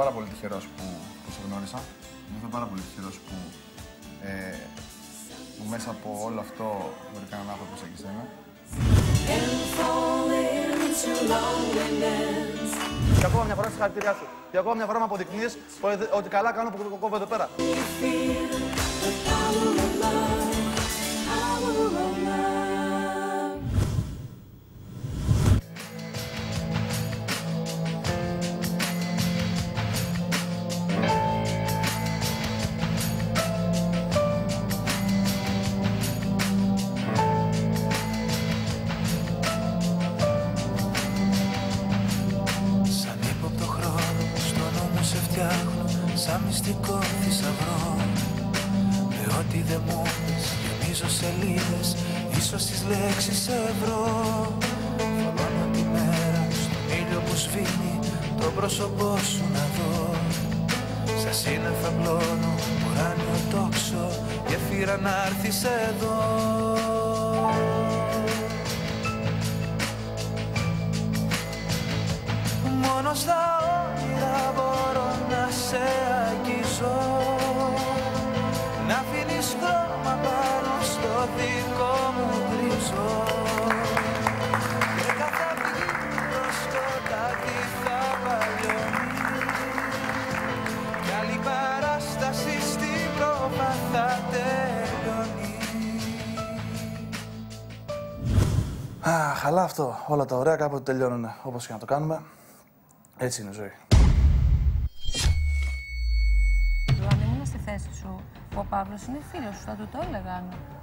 πάρα πολύ τυχερός που, που σε γνώρισα. Νιώθω πάρα πολύ τυχερός που, ε, που μέσα από όλο αυτό βρήκα έναν άνθρωπο σαν και εσένα. Και ακόμα μια φορά συγχαρητήριά σου. Και ακόμα μια φορά με αποδεικνύεις ότι καλά κάνω που κόβω εδώ πέρα. Φτιάχνω Σαν μυστικό θησαυρό. Με ό,τι δεν μου πεις γεμίζω σελίδες Ίσως τις λέξεις σε βρω Θολώνω τη μέρα στον ήλιο που σβήνει Το πρόσωπό σου να δω. Σαν σύννεφα πλώνω ουράνιο τόξο Γεφύρα να έρθεις εδώ Μόνος στα όνειρα μπορώ να σε αγγίζω Να αφήνεις χρώμα πάνω στο δικό μου γκριζό Και κάθε αυγή το σκοτάδι θα παλιώνει Κι άλλη παράσταση στην πρόβα θα τελειώνει Αχ, αλλά αυτό. Όλα τα ωραία κάποτε τελειώνουν. Όπως και να το κάνουμε. Έτσι είναι η ζωή. Θέση σου, που ο Παύλος είναι φίλος σου, θα του το έλεγα. Άννα.